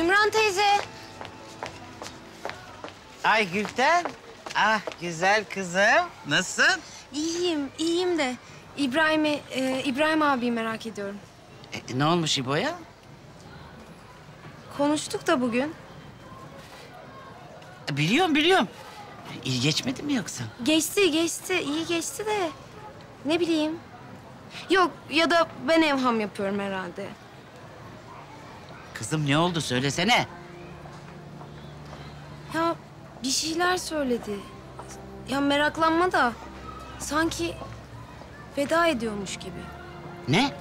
Ümran teyze. Ay Gülten. Ah güzel kızım. Nasılsın? İyiyim, iyiyim de İbrahim'i, e, İbrahim abiyi merak ediyorum. E, ne olmuş İbo'ya? Konuştuk da bugün. E, Biliyorum biliyorum. İyi geçmedi mi yoksa? Geçti, geçti. iyi geçti de ne bileyim. Yok ya da ben evham yapıyorum herhalde. Kızım ne oldu söylesene. Ya bir şeyler söyledi. Ya meraklanma da sanki veda ediyormuş gibi. Ne?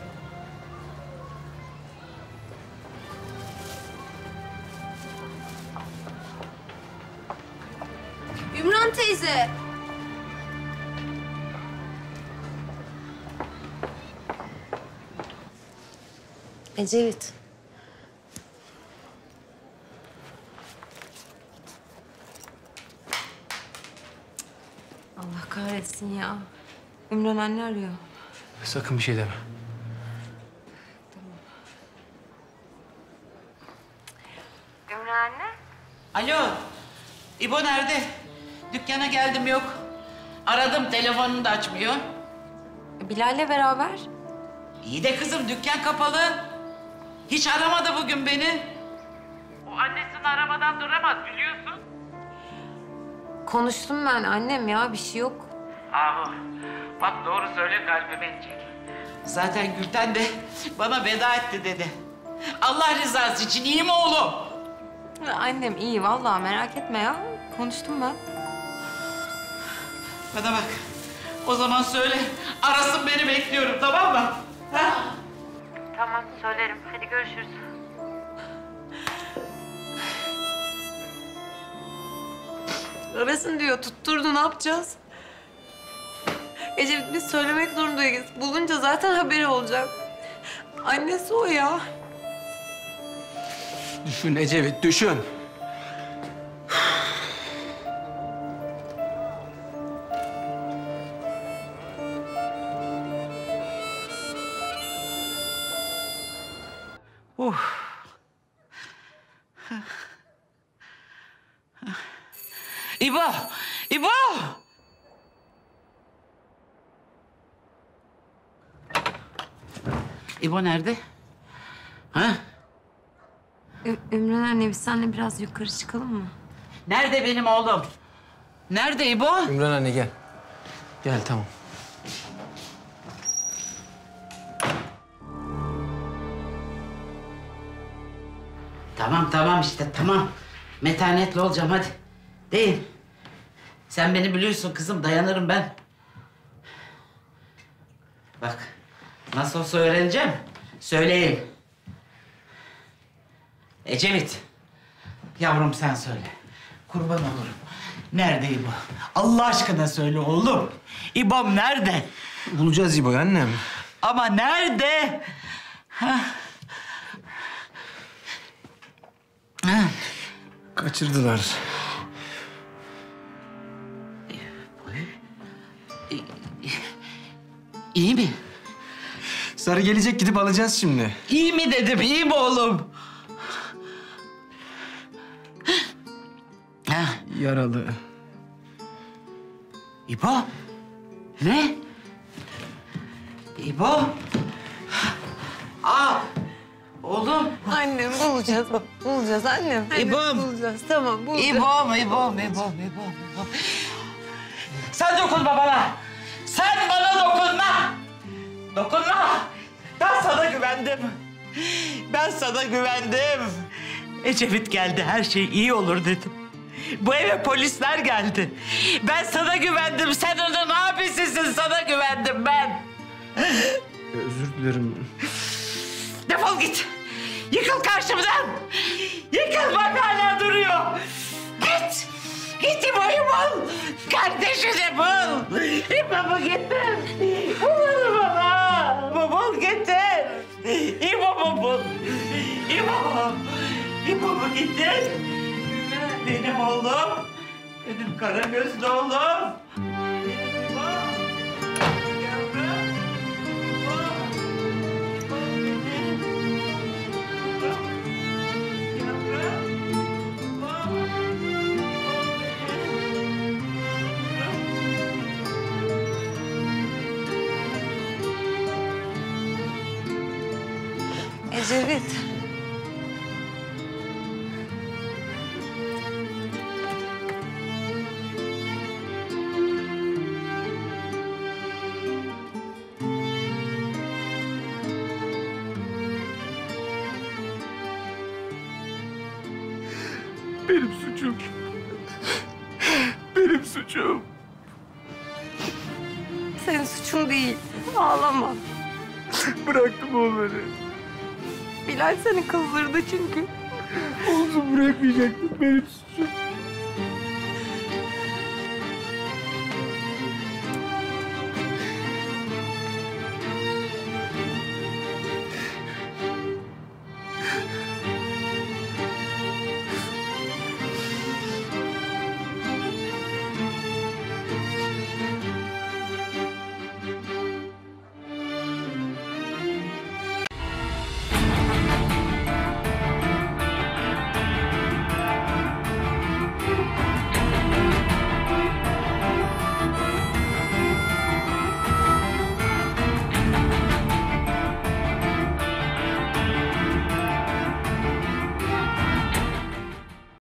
Ümran teyze. Ecevit. Allah kahretsin ya. Ümran anne arıyor. Sakın bir şey deme. Ümran anne? Alo. İbo nerede? Dükkana geldim yok. Aradım telefonunu da açmıyor. Bilal'le beraber. İyi de kızım dükkan kapalı. Hiç aramadı bugün beni. O annesini aramadan duramaz biliyorsun. Konuştum ben annem ya bir şey yok. Ahu, bak doğru söyle kalbime inecek. Zaten Gülten de bana veda etti dedi. Allah rızası için iyi mi oğlum? Annem iyi vallahi merak etme ya. Konuştum ben. Bana bak. O zaman söyle. Arasın beni bekliyorum tamam mı? Ha? Tamam söylerim. Hadi görüşürüz. Arasın diyor. Tutturdu ne yapacağız? Ecevit biz söylemek zorundayız. Bulunca zaten haberi olacak. Annesi o ya. Düşün Ecevit, düşün. İbo! İbo! İbo nerede? Ha? Ü- Ümran anne biz seninle biraz yukarı çıkalım mı? Nerede benim oğlum? Nerede İbo? Ümran anne gel. Gel tamam. Tamam tamam işte tamam. Metanetli olacağım hadi. Değil. Sen beni biliyorsun kızım dayanırım ben. Bak nasıl olsa öğreneceğim. Söyleyeyim. Ecevit. Yavrum sen söyle. Kurban olurum. Nerede İbo? Allah aşkına söyle oğlum. İbo'm nerede? Bulacağız İbo'yu annem. Ama nerede? Ha? Ha? Kaçırdılar. Sarı gelecek gidip alacağız şimdi. İyi mi dedim, iyi mi oğlum? Yaralı. İbo? Ne? İbo? Aa, oğlum. Annem bulacağız. Bulacağız annem. Annem, İbom. Bulacağız tamam bulacağız. İbom, İbom, İbom, İbom, İbom. Sen dokunma bana. Sen bana dokunma. Dokunma. Ben sana güvendim. Ben sana güvendim. Ecevit geldi, her şey iyi olur dedim. Bu eve polisler geldi. Ben sana güvendim. Sen onun abisisin. Sana güvendim ben. Özür dilerim. Defol git. Yıkıl karşımdan. Yıkıl bak hala duruyor. Git. Git İbo'yu bul. Kardeşini bul. İbo'mu getir. Bul gittin? Benim oğlum. Benim kara gözlü oğlum. Ecevit. Benim suçum. Benim suçum. Senin suçun değil. Ağlama. Bıraktım onları. Bilal seni kızdırdı çünkü. Olsun bırakmayacaktım benim suçum.